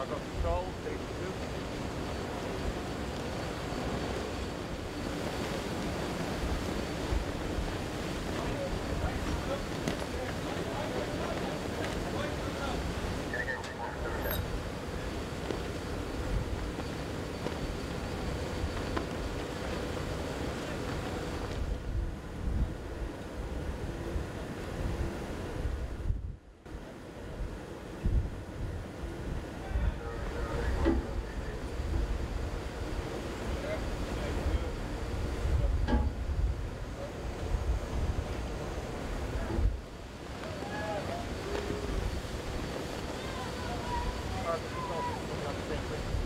Água Sol, Carpenter Consulting. We'll be on the same page.